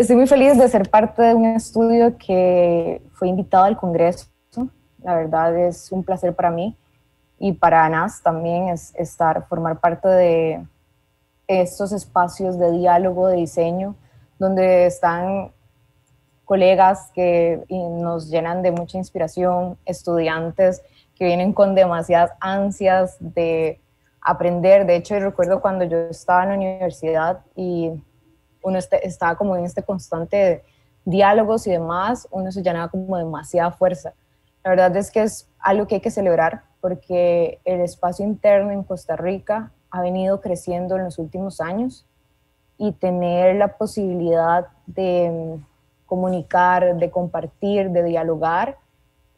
Estoy muy feliz de ser parte de un estudio que fue invitado al Congreso. La verdad es un placer para mí y para ANAS también es estar, formar parte de estos espacios de diálogo, de diseño, donde están colegas que nos llenan de mucha inspiración, estudiantes que vienen con demasiadas ansias de aprender. De hecho, recuerdo cuando yo estaba en la universidad y uno este, estaba como en este constante diálogos y demás, uno se llenaba como demasiada fuerza. La verdad es que es algo que hay que celebrar porque el espacio interno en Costa Rica ha venido creciendo en los últimos años y tener la posibilidad de mm, comunicar, de compartir, de dialogar,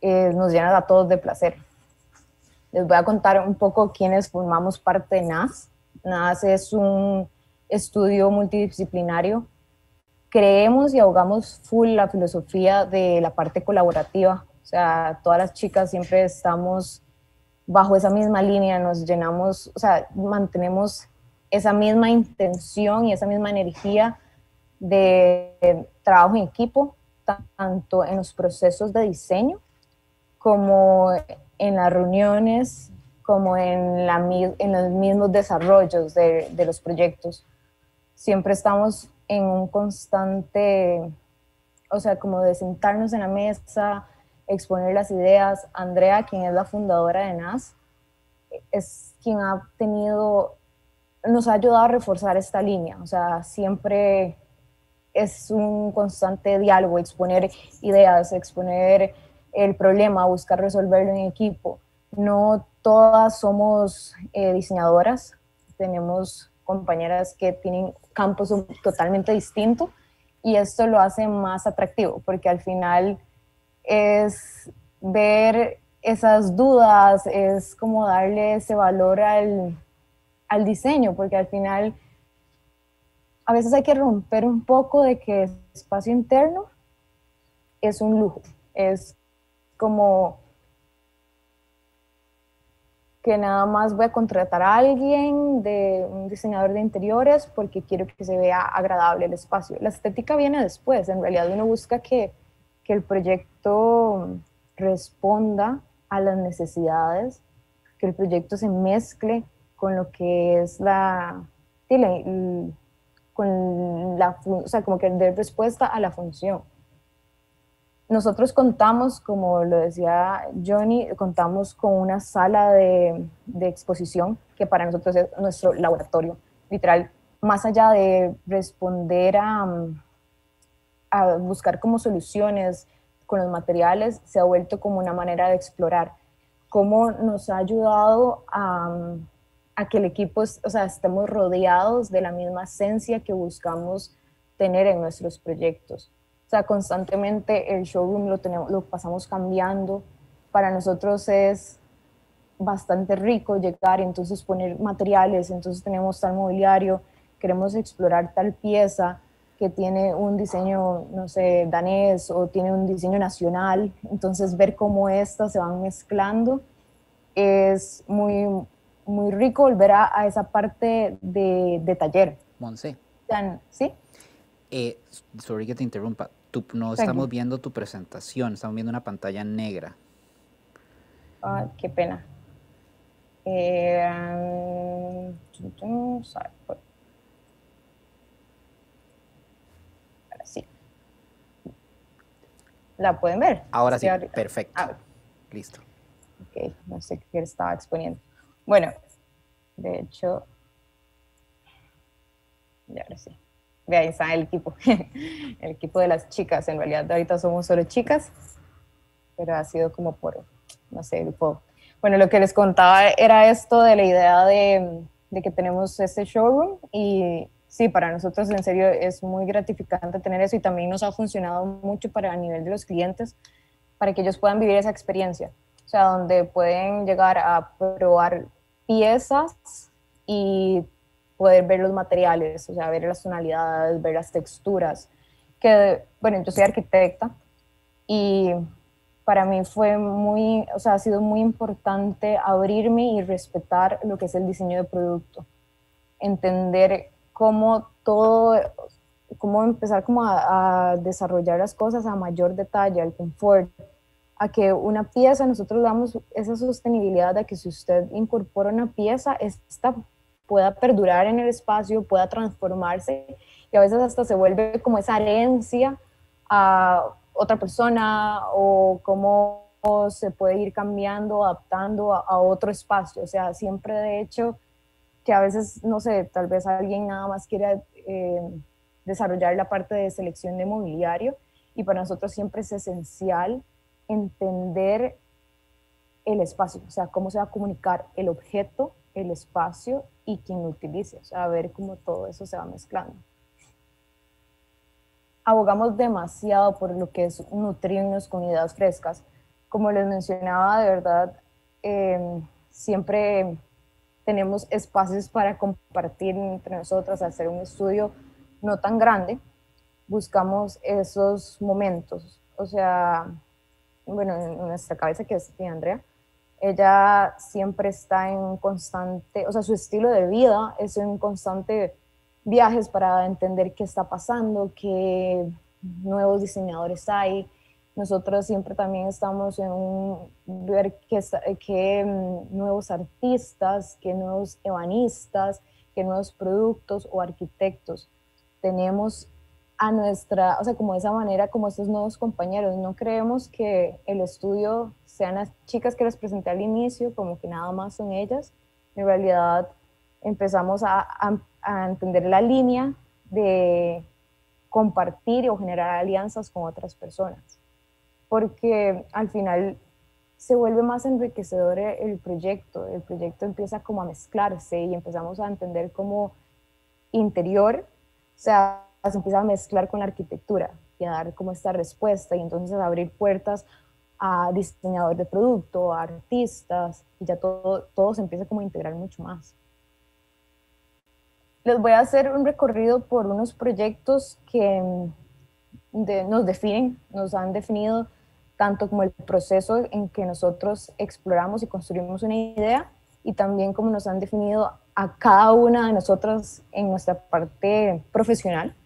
eh, nos llena a todos de placer. Les voy a contar un poco quiénes formamos parte de NAS. NAS es un estudio multidisciplinario. Creemos y ahogamos full la filosofía de la parte colaborativa. O sea, todas las chicas siempre estamos bajo esa misma línea, nos llenamos, o sea, mantenemos esa misma intención y esa misma energía de trabajo en equipo, tanto en los procesos de diseño como en las reuniones, como en, la, en los mismos desarrollos de, de los proyectos. Siempre estamos en un constante, o sea, como de sentarnos en la mesa, exponer las ideas. Andrea, quien es la fundadora de NAS, es quien ha tenido, nos ha ayudado a reforzar esta línea. O sea, siempre es un constante diálogo, exponer ideas, exponer el problema, buscar resolverlo en equipo. No todas somos eh, diseñadoras, tenemos compañeras que tienen campos totalmente distintos y esto lo hace más atractivo porque al final es ver esas dudas, es como darle ese valor al, al diseño, porque al final a veces hay que romper un poco de que espacio interno es un lujo, es como que nada más voy a contratar a alguien de un diseñador de interiores porque quiero que se vea agradable el espacio. La estética viene después, en realidad uno busca que, que el proyecto responda a las necesidades, que el proyecto se mezcle con lo que es la, con la, o sea, como que dé respuesta a la función nosotros contamos, como lo decía Johnny, contamos con una sala de, exposición que para nosotros es nuestro laboratorio, literal, más allá de responder a, buscar como soluciones con los materiales, se ha vuelto como una manera de explorar cómo nos ha ayudado a, a que el equipo, o sea, estemos rodeados de la misma esencia que buscamos tener en nuestros proyectos sea, constantemente el showroom lo, tenemos, lo pasamos cambiando. Para nosotros es bastante rico llegar y entonces poner materiales, entonces tenemos tal mobiliario, queremos explorar tal pieza que tiene un diseño, no sé, danés o tiene un diseño nacional, entonces ver cómo estas se van mezclando es muy, muy rico volver a, esa parte de, de taller. Monse. ¿Sí? Eh, sorry que te interrumpa no estamos viendo tu presentación, estamos viendo una pantalla negra. Ay, qué pena. Eh, pues. sí. ¿La pueden ver? Ahora sí, perfecto. Ah, Listo. Ok, no sé qué estaba exponiendo. Bueno, de hecho, ya ahora sí ahí está el equipo, el equipo de las chicas. En realidad ahorita somos solo chicas, pero ha sido como por, no sé, grupo. Bueno, lo que les contaba era esto de la idea de, de que tenemos este showroom y sí, para nosotros en serio es muy gratificante tener eso y también nos ha funcionado mucho para a nivel de los clientes, para que ellos puedan vivir esa experiencia. O sea, donde pueden llegar a probar piezas y poder ver los materiales, o sea, ver las tonalidades, ver las texturas. Que, bueno, yo soy arquitecta y para mí fue muy, o sea, ha sido muy importante abrirme y respetar lo que es el diseño de producto. Entender cómo todo, cómo empezar como a, desarrollar las cosas a mayor detalle, al confort, a que una pieza, nosotros damos esa sostenibilidad de que si usted incorpora una pieza, esta pueda perdurar en el espacio, pueda transformarse y a veces hasta se vuelve como esa herencia a otra persona o cómo se puede ir cambiando, adaptando a, otro espacio. O sea, siempre de hecho que a veces, no sé, tal vez alguien nada más quiera eh, desarrollar la parte de selección de mobiliario y para nosotros siempre es esencial entender el espacio, o sea, cómo se va a comunicar el objeto, el espacio y quien lo utilice, o sea, ver cómo todo eso se va mezclando. Abogamos demasiado por lo que es nutrirnos con ideas frescas. Como les mencionaba, de verdad, em, siempre tenemos espacios para compartir entre nosotras, hacer un estudio no tan grande, buscamos esos momentos. O sea, bueno, en nuestra cabeza que es de Andrea, ella siempre está en constante, o sea, su estilo de vida es en constante viajes para entender qué está pasando, qué nuevos diseñadores hay. Nosotros siempre también estamos en un, ver qué, qué mm, nuevos artistas, qué nuevos ebanistas, qué nuevos productos o arquitectos tenemos a nuestra, o sea, como de esa manera, como estos nuevos compañeros. No creemos que el estudio sean las chicas que les presenté al inicio, como que nada más son ellas. En realidad empezamos a, entender la línea de compartir o generar alianzas con otras personas, porque al final se vuelve más enriquecedor el proyecto, el proyecto empieza como a mezclarse y empezamos a entender como interior, o sea, se empieza a mezclar con la arquitectura y a dar como esta respuesta y entonces a abrir puertas a diseñadores de producto, a artistas y ya todo, todo se empieza como a integrar mucho más. Les voy a hacer un recorrido por unos proyectos que mm, nos definen, nos han definido tanto como el proceso en que nosotros exploramos y construimos una idea y también como nos han definido a cada una de nosotras en nuestra parte profesional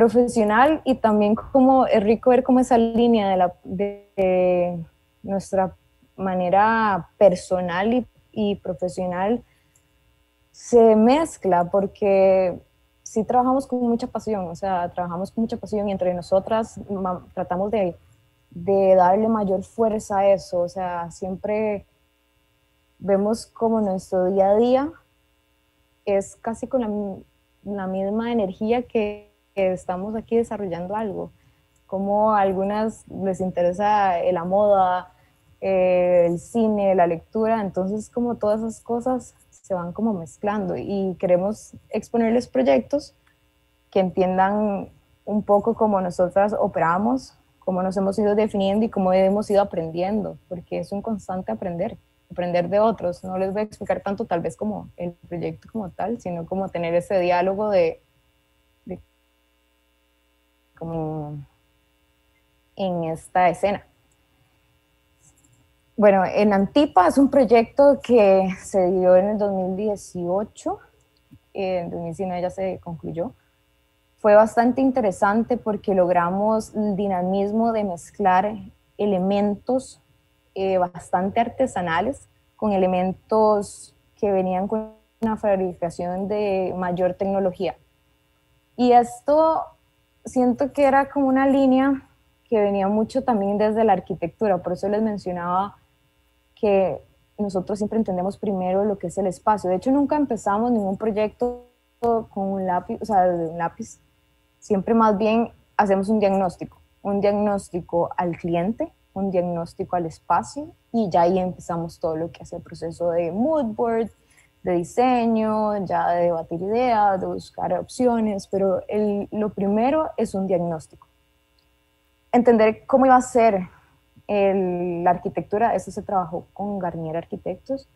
profesional y también como es rico ver como esa línea de, la, de, nuestra manera personal y, y, profesional se mezcla porque sí trabajamos con mucha pasión, o sea, trabajamos con mucha pasión y entre nosotras tratamos de, de darle mayor fuerza a eso, o sea, siempre vemos como nuestro día a día es casi con la, la misma energía que que estamos aquí desarrollando algo, como a algunas les interesa la moda, eh, el cine, la lectura, entonces como todas esas cosas se van como mezclando y queremos exponerles proyectos que entiendan un poco cómo nosotras operamos, cómo nos hemos ido definiendo y cómo hemos ido aprendiendo, porque es un constante aprender, aprender de otros. No les voy a explicar tanto tal vez como el proyecto como tal, sino como tener ese diálogo de como en esta escena. Bueno, en Antipa es un proyecto que se dio en el 2018, en 2019 ya se concluyó. Fue bastante interesante porque logramos el dinamismo de mezclar elementos eh, bastante artesanales con elementos que venían con una fabricación de mayor tecnología. Y esto siento que era como una línea que venía mucho también desde la arquitectura, por eso les mencionaba que nosotros siempre entendemos primero lo que es el espacio. De hecho, nunca empezamos ningún proyecto con un lápiz, o sea, un lápiz. Siempre más bien hacemos un diagnóstico, un diagnóstico al cliente, un diagnóstico al espacio y ya ahí empezamos todo lo que hace el proceso de mood board, de diseño, ya de debatir ideas, de buscar opciones, pero el, lo primero es un diagnóstico. Entender cómo iba a ser el, la arquitectura, eso se trabajó con Garnier Arquitectos,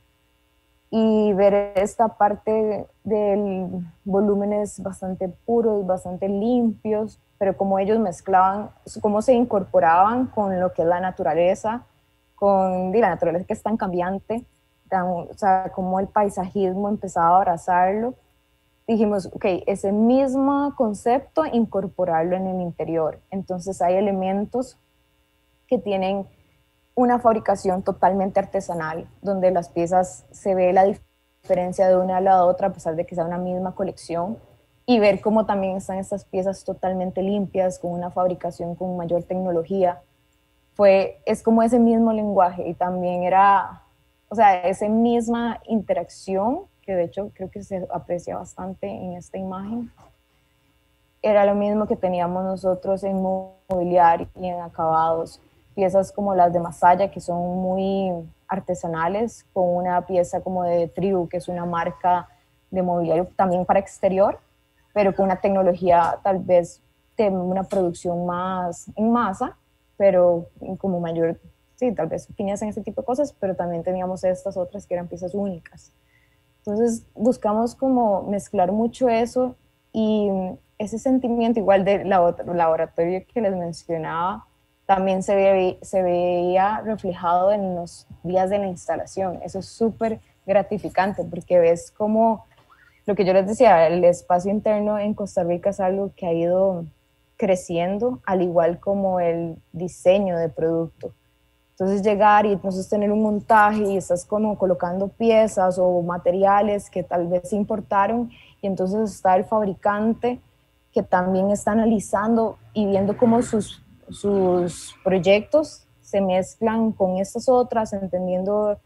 y ver esta parte del volúmenes bastante puros, bastante limpios, pero cómo ellos mezclaban, cómo se incorporaban con lo que es la naturaleza, con la naturaleza que es tan cambiante, como el paisajismo empezaba a abrazarlo dijimos, ok, ese mismo concepto, incorporarlo en el interior. Entonces hay elementos que tienen una fabricación totalmente artesanal, donde las piezas se ve la diferencia de una a la otra, a pesar de que sea una misma colección, y ver cómo también están estas piezas totalmente limpias, con una fabricación con mayor tecnología. Fue, es como ese mismo lenguaje y también era, o sea, esa misma interacción, que de hecho creo que se aprecia bastante en esta imagen, era lo mismo que teníamos nosotros en mobiliario y en acabados piezas como las de Masaya, que son muy artesanales, con una pieza como de Tribu, que es una marca de mobiliario también para exterior, pero con una tecnología tal vez de una producción más en masa, pero como mayor, sí, tal vez finías en ese tipo de cosas, pero también teníamos estas otras que eran piezas únicas. Entonces buscamos como mezclar mucho eso y ese sentimiento igual del laboratorio que les mencionaba, también se, se veía reflejado en los días de la instalación. Eso es súper gratificante porque ves como lo que yo les decía, el espacio interno en Costa Rica es algo que ha ido creciendo, al igual como el diseño de producto. Entonces llegar y entonces tener un montaje y estás como colocando piezas o materiales que tal vez importaron y entonces está el fabricante que también está analizando y viendo cómo sus sus proyectos se mezclan con estas otras, entendiendo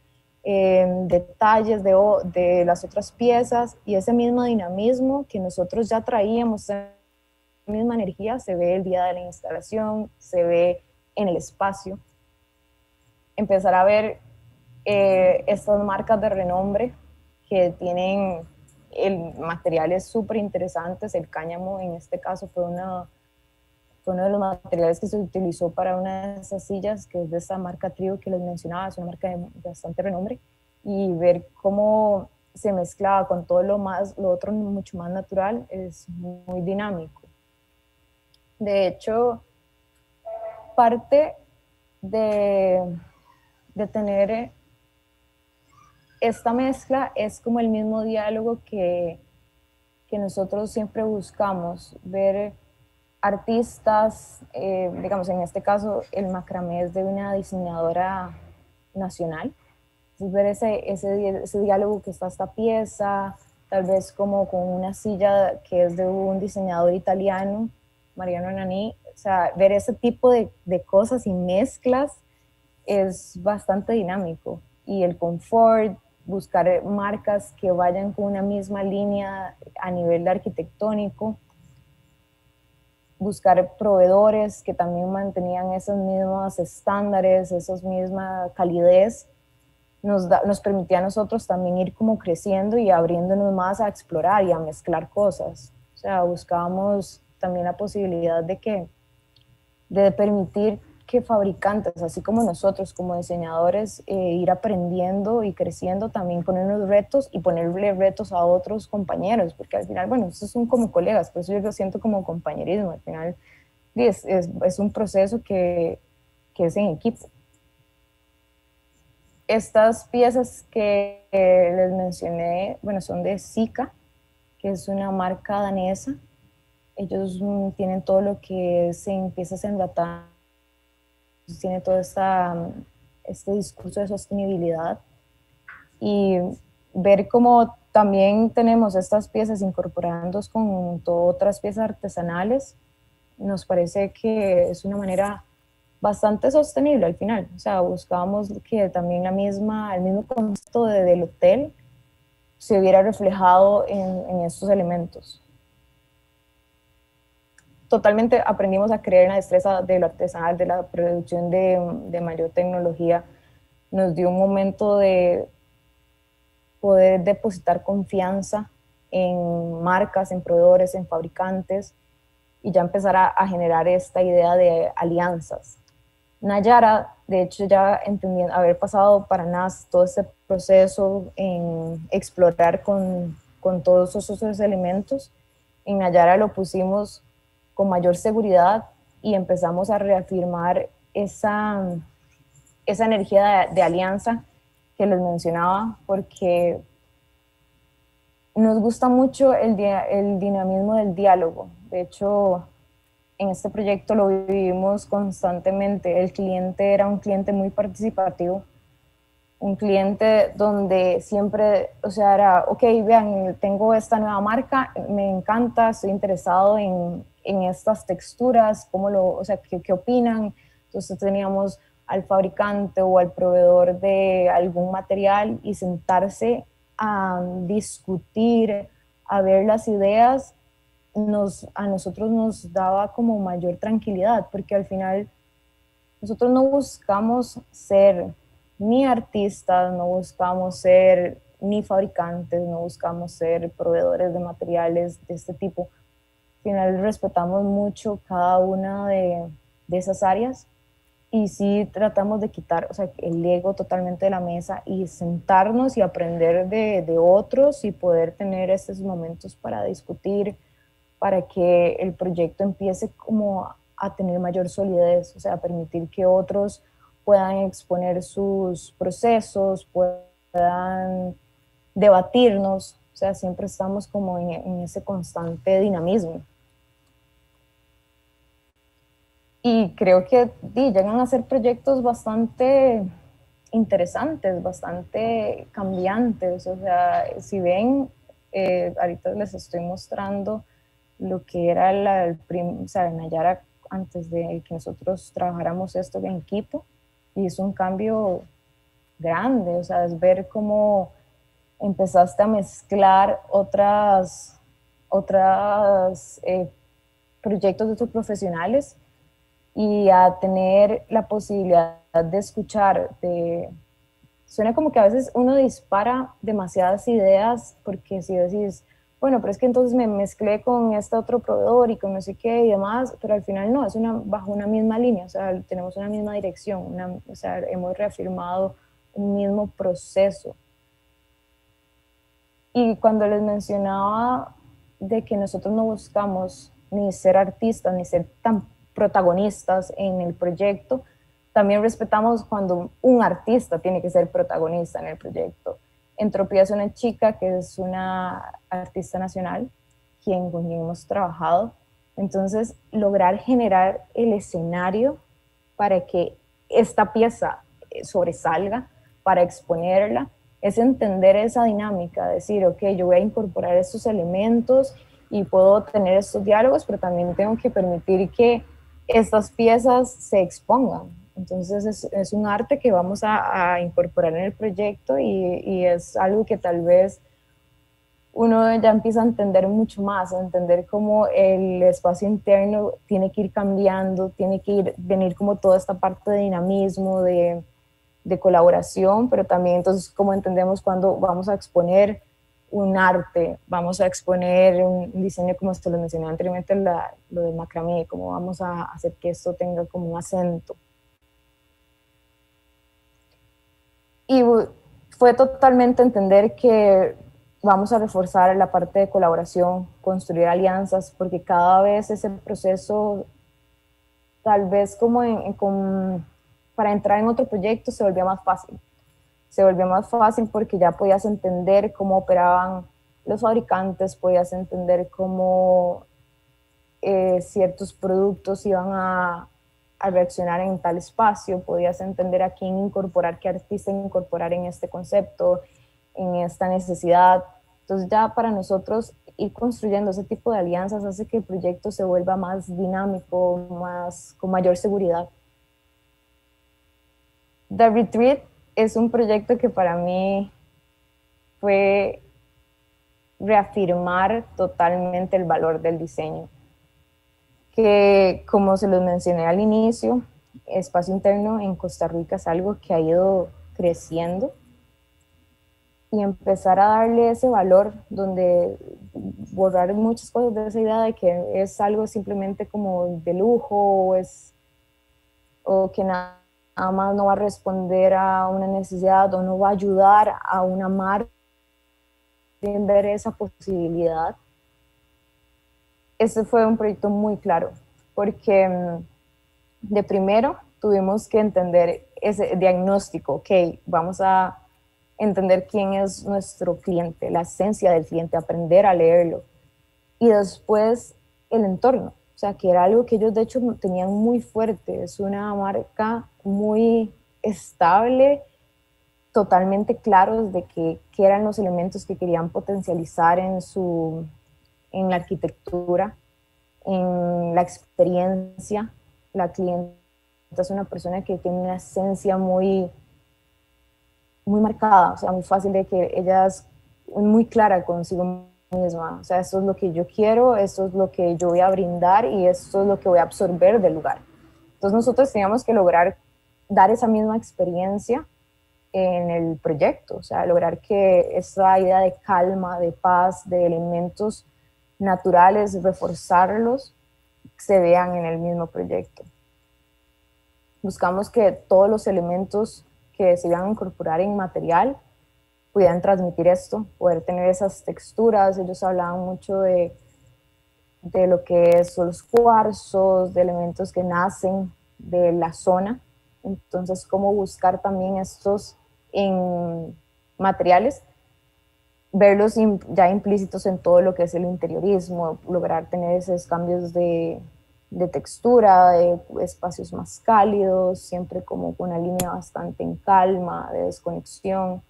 eh, detalles de, de, las otras piezas y ese mismo dinamismo que nosotros ya traíamos, esa misma energía, se ve el día de la instalación, se ve en el espacio. Empezar a ver eh, estas marcas de renombre que tienen el, materiales súper interesantes, el cáñamo en este caso fue una uno de los materiales que se utilizó para una de esas sillas, que es de esta marca Trio que les mencionaba, es una marca de bastante renombre, y ver cómo se mezclaba con todo lo, más, lo otro mucho más natural es muy dinámico. De hecho, parte de, de tener esta mezcla es como el mismo diálogo que, que nosotros siempre buscamos, ver artistas, eh, digamos, en este caso el macramé es de una diseñadora nacional. Entonces, ver ese, ese, ese, diálogo que está esta pieza, tal vez como con una silla que es de un diseñador italiano, Mariano Nani, o sea, ver ese tipo de, de cosas y mezclas es bastante dinámico. Y el confort, buscar marcas que vayan con una misma línea a nivel arquitectónico buscar proveedores que también mantenían esos mismos estándares, esas misma calidez, nos, nos permitía a nosotros también ir como creciendo y abriéndonos más a explorar y a mezclar cosas. O sea, buscábamos también la posibilidad de que, de permitir que fabricantes, así como nosotros como diseñadores, eh, ir aprendiendo y creciendo también con unos retos y ponerle retos a otros compañeros, porque al final, bueno, estos son como colegas, por eso yo lo siento como compañerismo, al final es, es, es un proceso que, que, es en equipo. Estas piezas que les mencioné, bueno, son de Zika, que es una marca danesa. Ellos mm, tienen todo lo que se empieza a enlatar tiene todo esta, este discurso de sostenibilidad y ver cómo también tenemos estas piezas incorporándonos con otras piezas artesanales, nos parece que es una manera bastante sostenible al final. O sea, buscábamos que también la misma, el mismo concepto del hotel se hubiera reflejado en, en estos elementos totalmente aprendimos a creer en la destreza de lo artesanal, de la producción de, de mayor tecnología. Nos dio un momento de poder depositar confianza en marcas, en proveedores, en fabricantes y ya empezar a, generar esta idea de alianzas. Nayara, de hecho, ya entendiendo, haber pasado para NAS todo este proceso en explorar con, con todos esos elementos, en Nayara lo pusimos con mayor seguridad y empezamos a reafirmar esa, esa energía de, alianza que les mencionaba, porque nos gusta mucho el, el dinamismo del diálogo. De hecho, en este proyecto lo vivimos constantemente. El cliente era un cliente muy participativo, un cliente donde siempre, o sea, era, ok, vean, tengo esta nueva marca, me encanta, estoy interesado en, en estas texturas, cómo lo, o sea, qué, qué opinan. Entonces teníamos al fabricante o al proveedor de algún material y sentarse a discutir, a ver las ideas, nos, a nosotros nos daba como mayor tranquilidad, porque al final nosotros no buscamos ser ni artistas, no buscamos ser ni fabricantes, no buscamos ser proveedores de materiales de este tipo. Al final respetamos mucho cada una de, de esas áreas y sí tratamos de quitar o sea, el ego totalmente de la mesa y sentarnos y aprender de, de, otros y poder tener estos momentos para discutir, para que el proyecto empiece como a tener mayor solidez, o sea, permitir que otros puedan exponer sus procesos, puedan debatirnos, o sea, siempre estamos como en, en ese constante dinamismo. Y creo que llegan a ser proyectos bastante interesantes, bastante cambiantes. O sea, si ven, eh, ahorita les estoy mostrando lo que era el prim, o sea, Nayara antes de que nosotros trabajáramos esto en equipo y es un cambio grande, o sea, es ver cómo empezaste a mezclar otras, otras eh, proyectos de tus profesionales y a tener la posibilidad de escuchar, de... Suena como que a veces uno dispara demasiadas ideas porque si decís, bueno, pero es que entonces me mezclé con este otro proveedor y con no sé qué y demás, pero al final no, es una, bajo una misma línea, o sea, tenemos una misma dirección, una, o sea, hemos reafirmado un mismo proceso. Y cuando les mencionaba de que nosotros no buscamos ni ser artistas, ni ser tan protagonistas en el proyecto. También respetamos cuando un artista tiene que ser protagonista en el proyecto. Entropía es una chica que es una artista nacional, quien, con quien hemos trabajado. Entonces, lograr generar el escenario para que esta pieza eh, sobresalga, para exponerla, es entender esa dinámica, decir, ok, yo voy a incorporar estos elementos y puedo tener estos diálogos, pero también tengo que permitir que estas piezas se expongan. Entonces es, es un arte que vamos a, incorporar en el proyecto y, y, es algo que tal vez uno ya empieza a entender mucho más, a entender cómo el espacio interno tiene que ir cambiando, tiene que ir, venir como toda esta parte de dinamismo, de, de colaboración, pero también entonces cómo entendemos cuando vamos a exponer un arte, vamos a exponer un diseño como se lo mencioné anteriormente, la, lo de macramé, cómo vamos a hacer que esto tenga como un acento. Y fue totalmente entender que vamos a reforzar la parte de colaboración, construir alianzas, porque cada vez ese proceso, tal vez como en, en, para entrar en otro proyecto, se volvía más fácil se volvió más fácil porque ya podías entender cómo operaban los fabricantes, podías entender cómo eh, ciertos productos iban a, a, reaccionar en tal espacio, podías entender a quién incorporar, qué artista incorporar en este concepto, en esta necesidad. Entonces ya para nosotros ir construyendo ese tipo de alianzas hace que el proyecto se vuelva más dinámico, más, con mayor seguridad. The Retreat es un proyecto que para mí fue reafirmar totalmente el valor del diseño. Que como se los mencioné al inicio, espacio interno en Costa Rica es algo que ha ido creciendo y empezar a darle ese valor donde borrar muchas cosas de esa idea de que es algo simplemente como de lujo o, es, o que nada más no va a responder a una necesidad o no va a ayudar a una marca en ver esa posibilidad. Ese fue un proyecto muy claro, porque mm, de primero tuvimos que entender ese diagnóstico, ok, vamos a entender quién es nuestro cliente, la esencia del cliente, aprender a leerlo. Y después el entorno, o sea, que era algo que ellos de hecho tenían muy fuerte, es una marca muy estable, totalmente claros de qué eran los elementos que querían potencializar en, su, en la arquitectura, en la experiencia. La cliente es una persona que tiene una esencia muy, muy marcada, o sea, muy fácil de que ella es muy clara consigo misma. O sea, esto es lo que yo quiero, esto es lo que yo voy a brindar y esto es lo que voy a absorber del lugar. Entonces nosotros teníamos que lograr dar esa misma experiencia en el proyecto, o sea, lograr que esa idea de calma, de paz, de elementos naturales, reforzarlos, se vean en el mismo proyecto. Buscamos que todos los elementos que se iban a incorporar en material pudieran transmitir esto, poder tener esas texturas. Ellos hablaban mucho de, de lo que son los cuarzos, de elementos que nacen de la zona. Entonces, cómo buscar también estos en materiales, verlos ya implícitos en todo lo que es el interiorismo, lograr tener esos cambios de, de textura, de espacios más cálidos, siempre como con una línea bastante en calma, de desconexión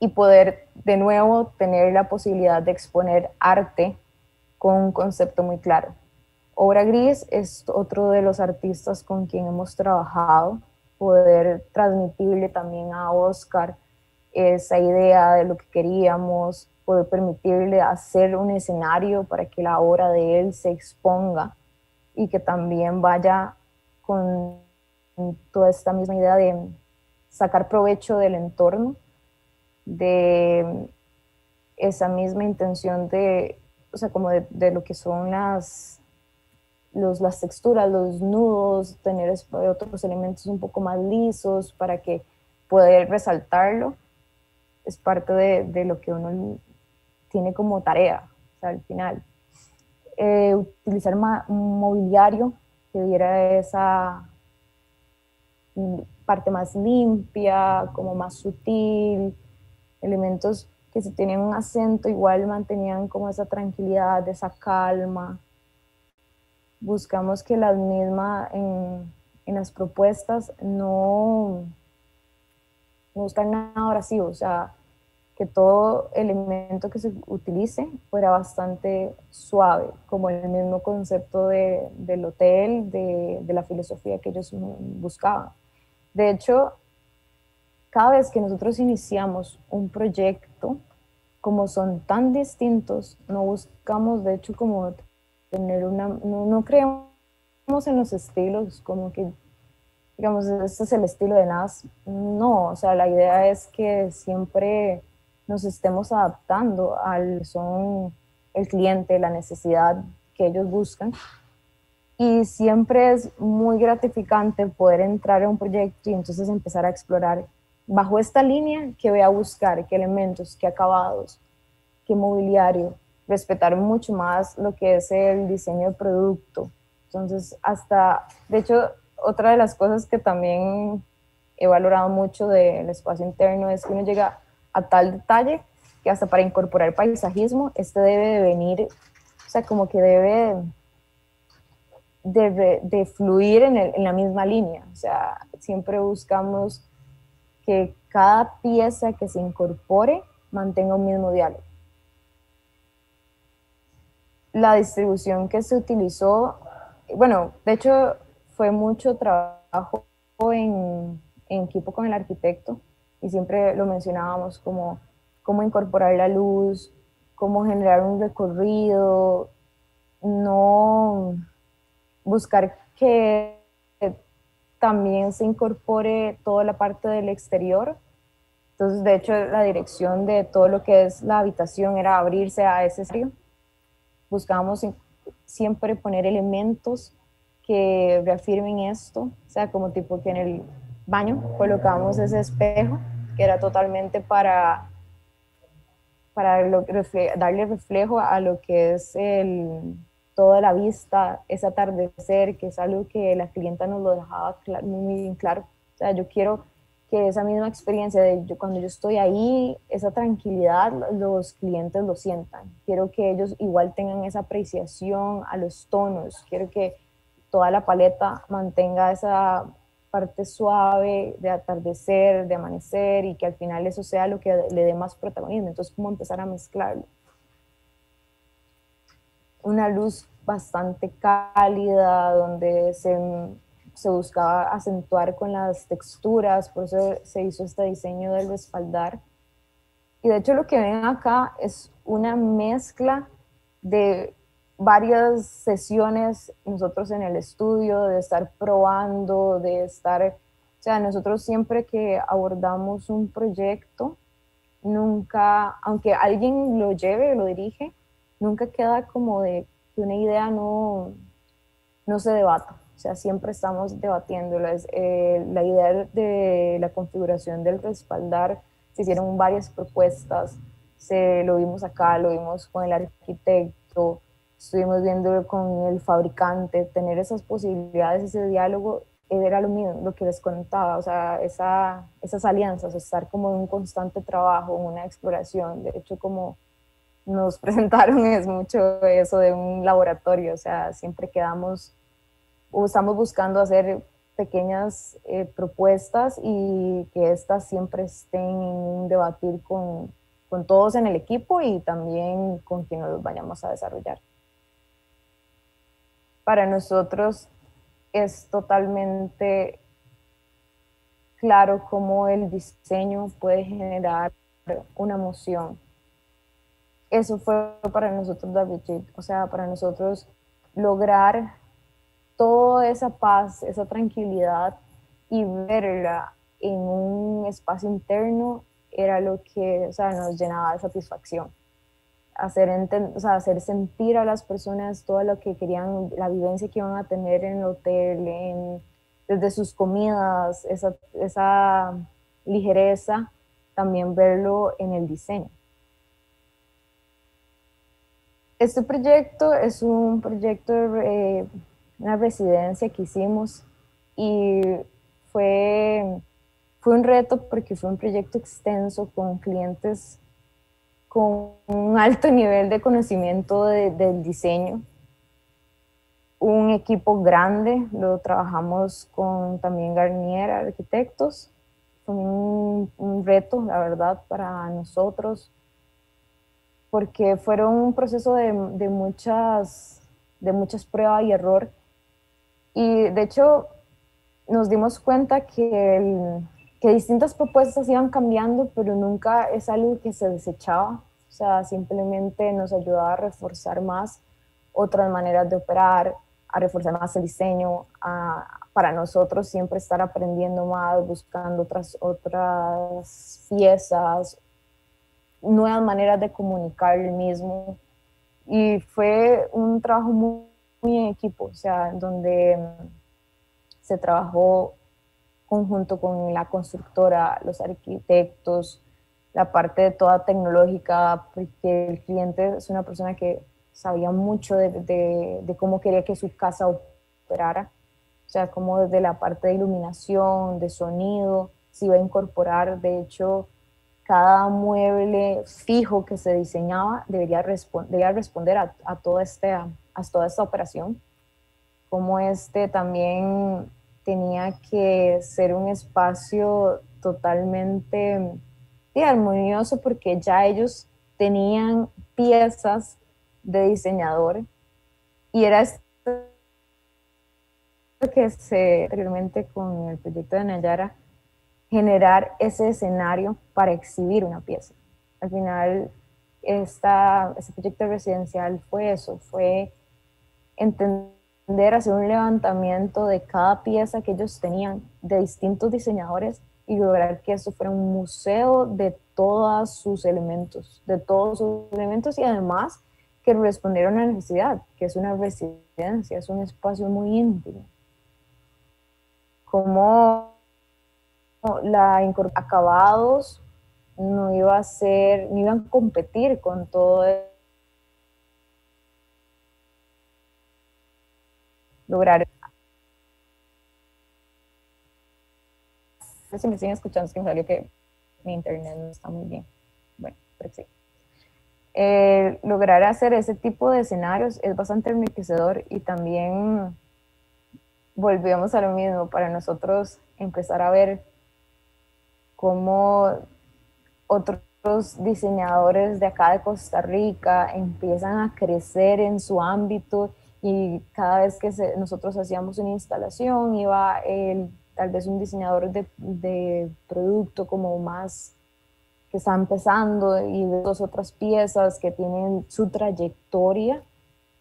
y poder de nuevo tener la posibilidad de exponer arte con un concepto muy claro. Obra Gris es otro de los artistas con quien hemos trabajado, poder transmitirle también a Oscar esa idea de lo que queríamos, poder permitirle hacer un escenario para que la obra de él se exponga y que también vaya con toda esta misma idea de sacar provecho del entorno de esa misma intención de, o sea, como de, lo que son las, los, las texturas, los nudos, tener otros elementos un poco más lisos para que poder resaltarlo, es parte de, lo que uno tiene como tarea, o sea, al final. Eh, utilizar un mobiliario que diera esa parte más limpia, como más sutil, elementos que si tenían un acento igual mantenían como esa tranquilidad, esa calma. Buscamos que las mismas en, en, las propuestas no, no buscan nada abrasivo, o sea, que todo elemento que se utilice fuera bastante suave, como el mismo concepto de, del hotel, de, de la filosofía que ellos buscaban. De hecho, cada vez que nosotros iniciamos un proyecto, como son tan distintos, no buscamos de hecho como tener una, no, creemos en los estilos, como que, digamos, este es el estilo de NAS. No, o sea, la idea es que siempre nos estemos adaptando al son, el cliente, la necesidad que ellos buscan. Y siempre es muy gratificante poder entrar a un proyecto y entonces empezar a explorar bajo esta línea que voy a buscar, qué elementos, qué acabados, qué mobiliario, respetar mucho más lo que es el diseño del producto. Entonces, hasta, de hecho, otra de las cosas que también he valorado mucho del espacio interno es que uno llega a tal detalle que hasta para incorporar paisajismo, este debe de venir, o sea, como que debe de, de fluir en, el, en la misma línea. O sea, siempre buscamos que cada pieza que se incorpore mantenga un mismo diálogo. La distribución que se utilizó, bueno, de hecho fue mucho trabajo en, equipo con el arquitecto y siempre lo mencionábamos como cómo incorporar la luz, cómo generar un recorrido, no buscar que también se incorpore toda la parte del exterior. Entonces, de hecho, la dirección de todo lo que es la habitación era abrirse a ese escenario. Buscábamos siempre poner elementos que reafirmen esto, o sea, como tipo que en el baño colocamos ese espejo que era totalmente para, para darle reflejo a lo que es el, toda la vista, ese atardecer, que es algo que la clienta nos lo dejaba muy bien claro. O sea, yo quiero que esa misma experiencia de yo, cuando yo estoy ahí, esa tranquilidad, los clientes lo sientan. Quiero que ellos igual tengan esa apreciación a los tonos. Quiero que toda la paleta mantenga esa parte suave de atardecer, de amanecer y que al final eso sea lo que le dé más protagonismo. Entonces, ¿cómo empezar a mezclarlo? Una luz bastante cálida, donde se, se buscaba acentuar con las texturas, por eso se hizo este diseño del respaldar. Y de hecho lo que ven acá es una mezcla de varias sesiones nosotros en el estudio, de estar probando, de estar, o sea, nosotros siempre que abordamos un proyecto, nunca, aunque alguien lo lleve, lo dirige, nunca queda como de que una idea no, no se debata. O sea, siempre estamos debatiendo. Eh, la idea de la configuración del respaldar, se hicieron varias propuestas, se, lo vimos acá, lo vimos con el arquitecto, estuvimos viendo con el fabricante, tener esas posibilidades, ese diálogo, era lo mismo, lo que les contaba, o sea, esa, esas alianzas, estar como en un constante trabajo, en una exploración, de hecho como nos presentaron es mucho eso de un laboratorio, o sea, siempre quedamos, estamos buscando hacer pequeñas eh, propuestas y que éstas siempre estén en debatir con, con todos en el equipo y también con quienes los vayamos a desarrollar para nosotros es totalmente claro cómo el diseño puede generar una emoción. Eso fue para nosotros David o sea, para nosotros lograr toda esa paz, esa tranquilidad y verla en un espacio interno era lo que o sea, nos llenaba de satisfacción hacer, o sea, hacer sentir a las personas todo lo que querían, la vivencia que iban a tener en el hotel, desde sus comidas, esa, esa ligereza, también verlo en el diseño. Este proyecto es un proyecto de una residencia que hicimos y fue, fue un reto porque fue un proyecto extenso con clientes con un alto nivel de conocimiento del diseño, un equipo grande, lo trabajamos con también Garnier Arquitectos, fue un, reto, la verdad, para nosotros, porque fueron un proceso de, muchas, de muchas pruebas y error, y de hecho nos dimos cuenta que que distintas propuestas iban cambiando, pero nunca es algo que se desechaba. O sea, simplemente nos ayudaba a reforzar más otras maneras de operar, a reforzar más el diseño, para nosotros siempre estar aprendiendo más, buscando otras, otras piezas, nuevas maneras de comunicar el mismo. Y fue un trabajo muy, muy en equipo, o sea, donde se trabajó conjunto con la constructora, los arquitectos, la parte de toda tecnológica, porque el cliente es una persona que sabía mucho de, cómo quería que su casa operara, o sea, como desde la parte de iluminación, de sonido, se iba a incorporar, de hecho, cada mueble fijo que se diseñaba debería, responder a, todo este, a toda esta operación, como este también tenía que ser un espacio totalmente armonioso porque ya ellos tenían piezas de diseñador y era esto que se anteriormente con el proyecto de Nayara generar ese escenario para exhibir una pieza. Al final, esta, este proyecto residencial fue eso, fue entender hacer un levantamiento de cada pieza que ellos tenían de distintos diseñadores y lograr que esto fuera un museo de todos sus elementos, de todos sus elementos y además que respondieron a la necesidad, que es una residencia, es un espacio muy íntimo. Como la acabados no iba a ser, no iban a competir con todo lograr si me siguen escuchando, es que me salió que mi internet no está muy bien. Bueno, pero sí. Eh, lograr hacer ese tipo de escenarios es bastante enriquecedor y también volvemos a lo mismo para nosotros empezar a ver cómo otros diseñadores de acá de Costa Rica empiezan a crecer en su ámbito y cada vez que nosotros hacíamos una instalación iba el, tal vez un diseñador de, de producto como más que está empezando y dos otras piezas que tienen su trayectoria.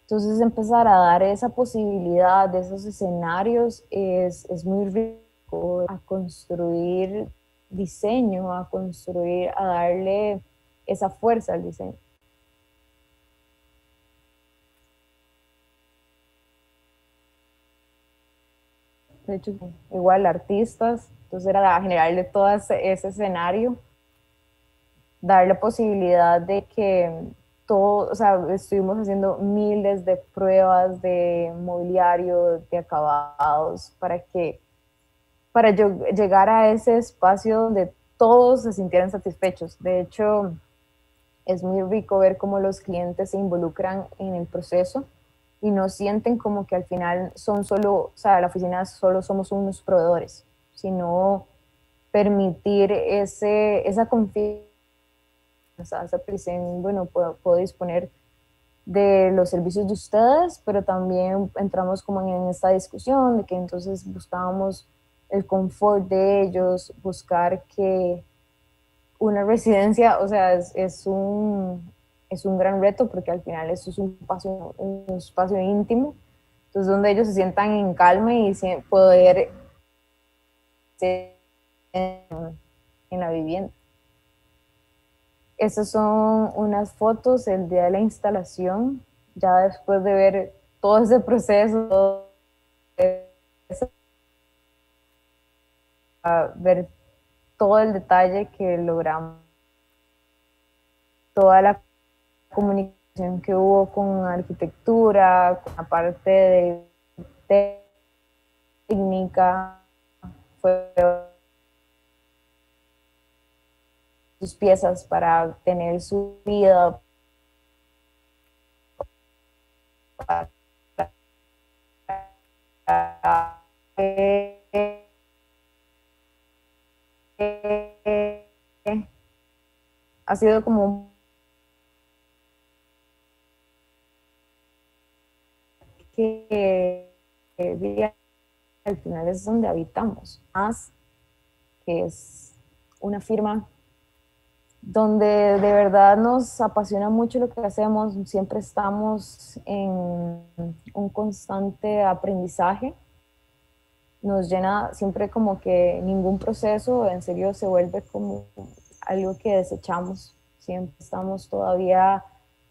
Entonces empezar a dar esa posibilidad de esos escenarios es, es muy rico a construir diseño, a construir, a darle esa fuerza al diseño. De hecho, igual artistas, entonces era generarle todo ese, escenario, darle posibilidad de que todo, o sea, estuvimos haciendo miles de pruebas de mobiliario, de acabados, para que para yo llegar a ese espacio donde todos se sintieran satisfechos. De hecho, es muy rico ver cómo los clientes se involucran en el proceso y no sienten como que al final son solo, o sea, la oficina solo somos unos proveedores, sino permitir ese, esa confianza, esa bueno, puedo, puedo disponer de los servicios de ustedes, pero también entramos como en esta discusión de que entonces buscábamos el confort de ellos, buscar que una residencia, o sea, es, un, es un gran reto porque al final eso es un espacio, un espacio íntimo, entonces donde ellos se sientan en calma y poder en, en la vivienda. Estas son unas fotos el día de la instalación, ya después de ver todo ese proceso, todo ver todo el detalle que logramos, toda la comunicación que hubo con arquitectura, con la parte de técnica, fue sus piezas para tener su vida, ha sido como que, al final es donde habitamos, más que es una firma donde de verdad nos apasiona mucho lo que hacemos, siempre estamos en un constante aprendizaje, nos llena siempre como que ningún proceso en serio se vuelve como algo que desechamos. Siempre estamos todavía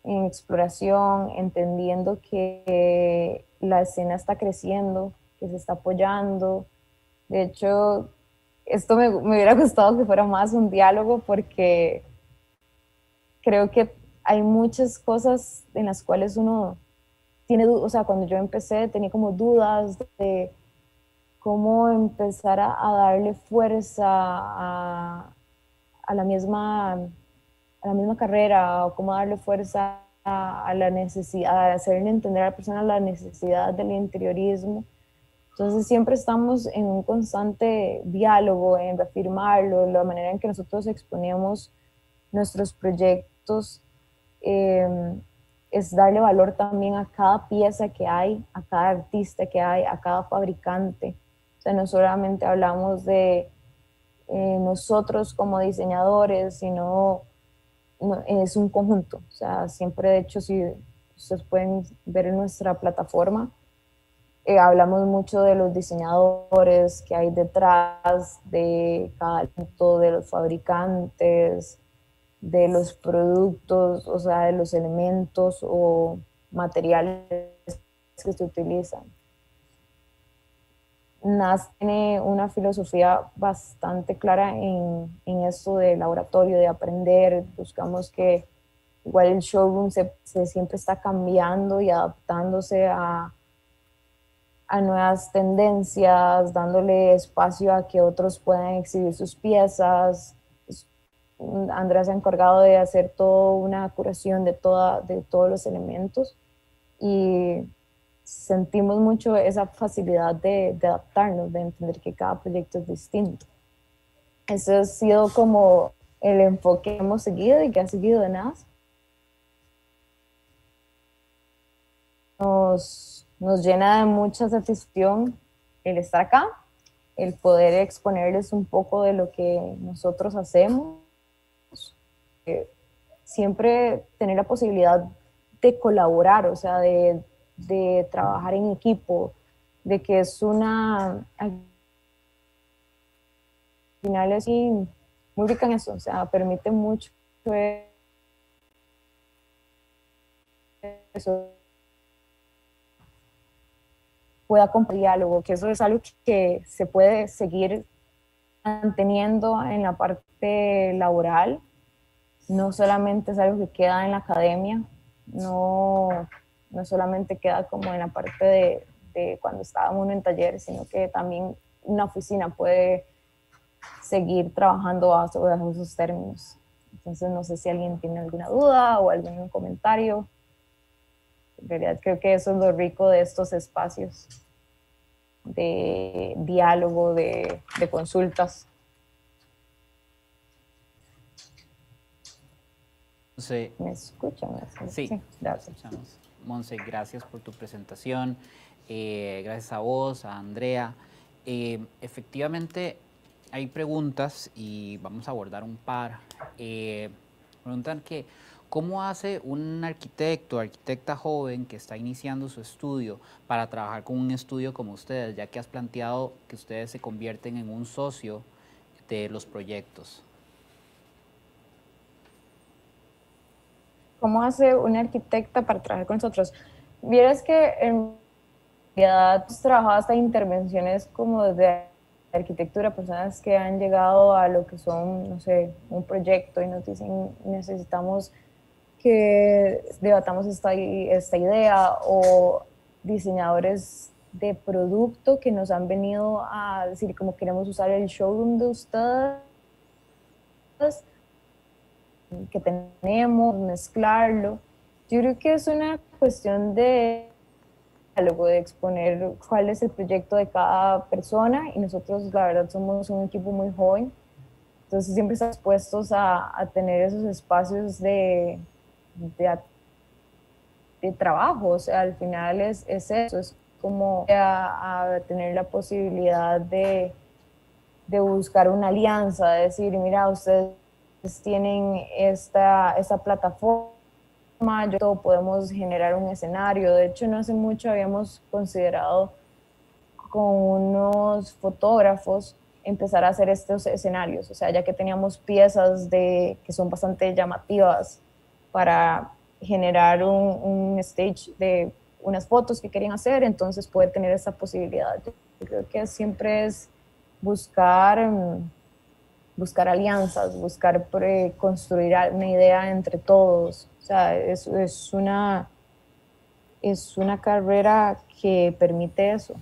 en exploración, entendiendo que la escena está creciendo, que se está apoyando. De hecho, esto me, me, hubiera gustado que fuera más un diálogo porque creo que hay muchas cosas en las cuales uno tiene, o sea, cuando yo empecé tenía como dudas de cómo empezar a, a darle fuerza a, a la misma, a carrera o cómo darle fuerza a, la necesidad, a hacerle entender a la persona la necesidad del interiorismo. Entonces siempre estamos en un constante diálogo, en reafirmarlo, la manera en que nosotros exponemos nuestros proyectos em, es darle valor también a cada pieza que hay, a cada artista que hay, a cada fabricante. O sea, no solamente hablamos de eh, nosotros como diseñadores, sino es un conjunto. O sea, siempre, de hecho, si ustedes pueden ver en nuestra plataforma, eh, hablamos mucho de los diseñadores que hay detrás de cada punto, de los fabricantes, de los productos, o sea, de los elementos o materiales que se utilizan. NAS tiene una filosofía bastante clara en, en esto de laboratorio, de aprender. Buscamos que igual el showroom se, siempre está cambiando y adaptándose a, a nuevas tendencias, dándole espacio a que otros puedan exhibir sus piezas. Andrea se ha encargado de hacer toda una curación de, toda, de todos los elementos y sentimos mucho esa facilidad de, de adaptarnos, de entender que cada proyecto es distinto. Eso ha sido como el enfoque que hemos seguido y que ha seguido de nada. Nos, nos llena de mucha satisfacción el estar acá, el poder exponerles un poco de lo que nosotros hacemos. Siempre tener la posibilidad de colaborar, o sea, de, de trabajar en equipo, de que es una... Al final es muy rica en eso, o sea, permite mucho eso. Pueda comprar diálogo, que eso es algo que se puede seguir manteniendo en la parte laboral, no solamente es algo que queda en la academia, no, no solamente queda como en la parte de, cuando estábamos en taller, sino que también una oficina puede seguir trabajando bajo esos términos. Entonces, no sé si alguien tiene alguna duda o algún comentario. En realidad, creo que eso es lo rico de estos espacios de diálogo, de consultas. ¿Me escuchan? Sí, sí gracias. Monse, gracias por tu presentación. Eh, gracias a vos, a Andrea. Eh, efectivamente, hay preguntas y vamos a abordar un par. Eh, preguntan que, ¿cómo hace un arquitecto, arquitecta joven que está iniciando su estudio para trabajar con un estudio como ustedes, ya que has planteado que ustedes se convierten en un socio de los proyectos? ¿Cómo hace una arquitecta para trabajar con nosotros? Vieras que en realidad has trabajado hasta intervenciones como desde arquitectura, personas que han llegado a lo que son, no sé, un proyecto y nos dicen necesitamos que debatamos esta, esta idea o diseñadores de producto que nos han venido a decir como queremos usar el showroom de ustedes que tenemos, mezclarlo. Yo creo que es una cuestión de de exponer cuál es el proyecto de cada persona y nosotros la verdad somos un equipo muy joven, entonces siempre estamos dispuestos a, a tener esos espacios de, de, de, trabajo, o sea, al final es, es eso, es como a, a tener la posibilidad de, de buscar una alianza, de decir, mira, ustedes tienen esta, esta plataforma, yo podemos generar un escenario. De hecho, no hace mucho habíamos considerado con unos fotógrafos empezar a hacer estos escenarios, o sea, ya que teníamos piezas de, que son bastante llamativas para generar un, un stage de unas fotos que querían hacer, entonces poder tener esa posibilidad. Yo creo que siempre es buscar, buscar alianzas, buscar construir una idea entre todos, o sea, es, una, es una carrera que permite eso.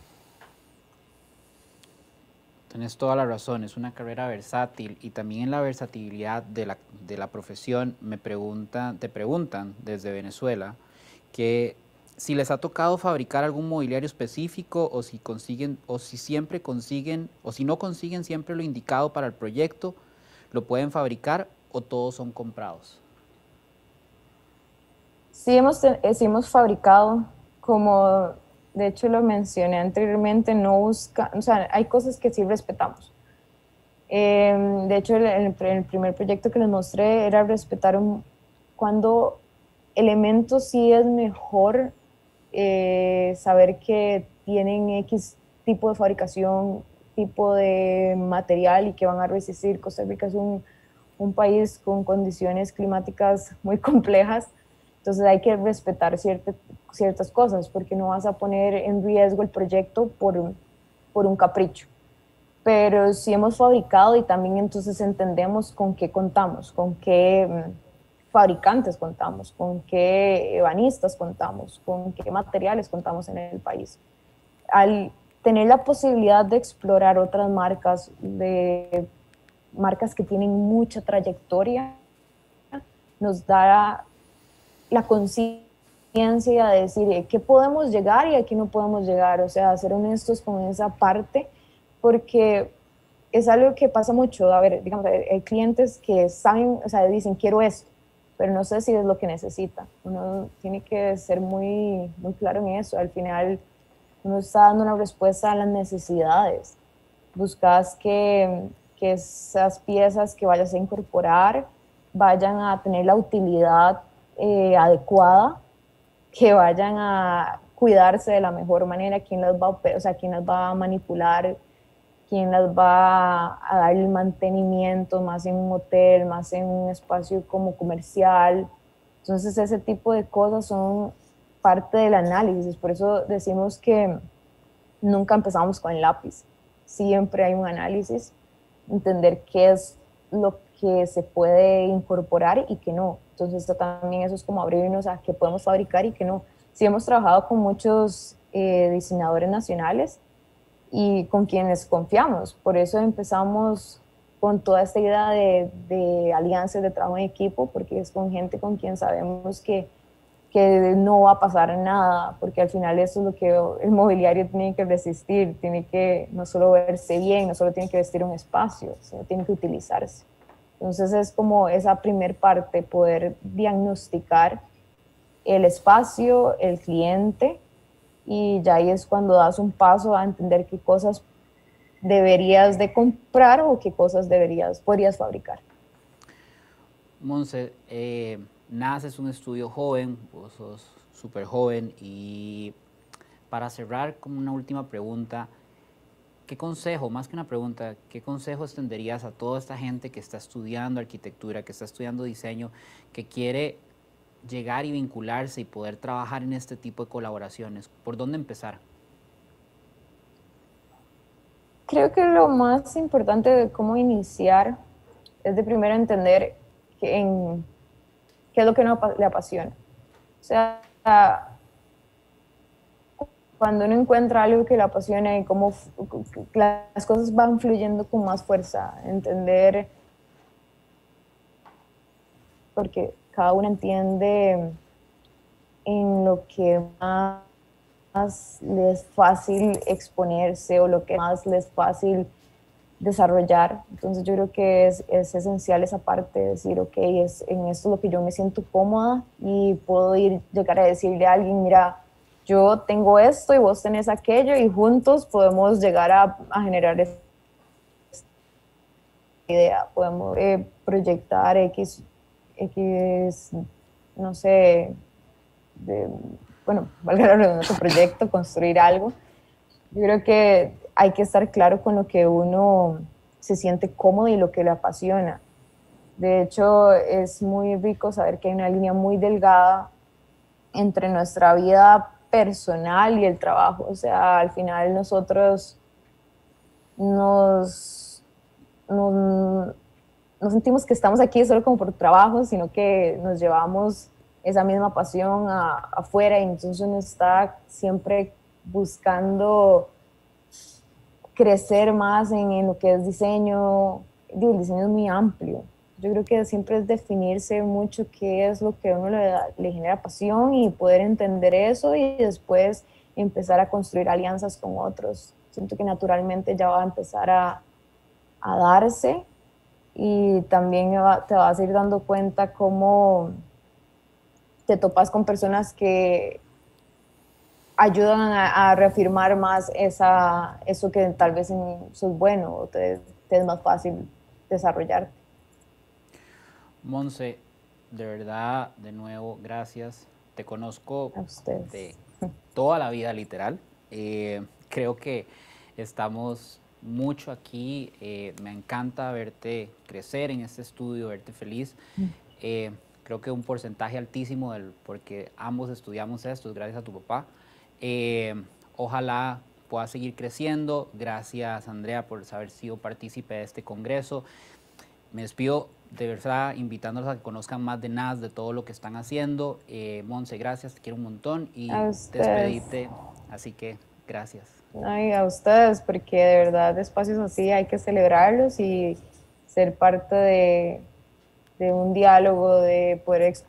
Tienes toda la razón, es una carrera versátil y también la versatilidad de la, de la profesión me preguntan, te preguntan desde Venezuela que si les ha tocado fabricar algún mobiliario específico o si consiguen o si siempre consiguen o si no consiguen siempre lo indicado para el proyecto, lo pueden fabricar o todos son comprados. Sí hemos, eh, sí hemos fabricado, como de hecho lo mencioné anteriormente, no busca, o sea, hay cosas que sí respetamos. Em, de hecho, el, el, primer proyecto que les mostré era respetar un, cuando elementos sí es mejor eh, saber que tienen X tipo de fabricación, tipo de material y que van a resistir. Costa Rica es un, un país con condiciones climáticas muy complejas entonces hay que respetar ciertas cosas porque no vas a poner en riesgo el proyecto por, por un capricho. Pero sí hemos fabricado y también entonces entendemos con qué contamos, con qué fabricantes contamos, con qué ebanistas contamos, con qué materiales contamos en el país. al tener la posibilidad de explorar otras marcas, de marcas que tienen mucha trayectoria, nos da la conciencia de decir qué podemos llegar y aquí no podemos llegar, o sea, ser honestos con esa parte, porque es algo que pasa mucho, a ver, digamos, hay clientes que saben, o sea, dicen quiero esto, pero no sé si es lo que necesita. Uno tiene que ser muy, muy claro en eso. Al final, uno está dando una respuesta a las necesidades. Buscas que, que esas piezas que vayas a incorporar vayan a tener la utilidad eh, adecuada, que vayan a cuidarse de la mejor manera, quién las va o sea, quién las va a manipular, quién las va a dar el mantenimiento más en un hotel, más en un espacio como comercial. Entonces ese tipo de cosas son parte del análisis, por eso decimos que nunca empezamos con el lápiz, siempre hay un análisis, entender qué es lo que se puede incorporar y qué no. Entonces también eso es como abrirnos a qué podemos fabricar y qué no. Sí hemos trabajado con muchos eh, diseñadores nacionales y con quienes confiamos, por eso empezamos con toda esta idea de, de alianzas de trabajo en equipo, porque es con gente con quien sabemos que que no va a pasar nada, porque al final eso es lo que el mobiliario tiene que resistir, tiene que no solo verse bien, no solo tiene que vestir un espacio, sino tiene que utilizarse. Entonces es como esa primer parte, poder diagnosticar el espacio, el cliente, y ya ahí es cuando das un paso a entender qué cosas deberías de comprar o qué cosas deberías, podrías fabricar. Monse, eh es un estudio joven, vos sos súper joven y para cerrar como una última pregunta, ¿qué consejo, más que una pregunta, qué consejo extenderías a toda esta gente que está estudiando arquitectura, que está estudiando diseño, que quiere llegar y vincularse y poder trabajar en este tipo de colaboraciones? ¿Por dónde empezar? Creo que lo más importante de cómo iniciar es de primero entender qué es lo que no le apasiona. O sea, cuando uno encuentra algo que le apasiona y cómo las cosas van fluyendo con más fuerza, entender, porque cada uno entiende en lo que más les es fácil exponerse o lo que más les es fácil desarrollar. Entonces yo creo que es, es, esencial esa parte de decir, ok, es en esto lo que yo me siento cómoda y puedo ir, llegar a decirle a alguien, mira, yo tengo esto y vos tenés aquello y juntos podemos llegar a, a generar esta idea, podemos eh, proyectar X, X, no sé, de, bueno, valga la proyecto, construir algo. Yo creo que hay que estar claro con lo que uno se siente cómodo y lo que le apasiona. De hecho, es muy rico saber que hay una línea muy delgada entre nuestra vida personal y el trabajo. O sea, al final nosotros nos, nos, sentimos que estamos aquí solo como por trabajo, sino que nos llevamos esa misma pasión afuera y entonces uno está siempre buscando crecer más en, lo que es diseño. el diseño es muy amplio. Yo creo que siempre es definirse mucho qué es lo que a uno le, le genera pasión y poder entender eso y después empezar a construir alianzas con otros. Siento que naturalmente ya va a empezar a, a darse y también te vas a ir dando cuenta cómo te topas con personas que ayudan a, reafirmar más esa, eso que tal vez sos bueno o te, es más fácil desarrollar. Monse, de verdad, de nuevo, gracias. Te conozco de toda la vida, literal. Eh, creo que estamos mucho aquí. Eh, me encanta verte crecer en este estudio, verte feliz. Mm. Eh, creo que un porcentaje altísimo, del, porque ambos estudiamos esto, es gracias a tu papá. Eh, ojalá pueda seguir creciendo. Gracias, Andrea, por haber sido partícipe de este congreso. Me despido de verdad invitándolos a que conozcan más de NAS, de todo lo que están haciendo. Eh, Monse, gracias, te quiero un montón y despedirte. Así que gracias. Ay, a ustedes, porque de verdad espacios así hay que celebrarlos y ser parte de, de un diálogo, de poder exponer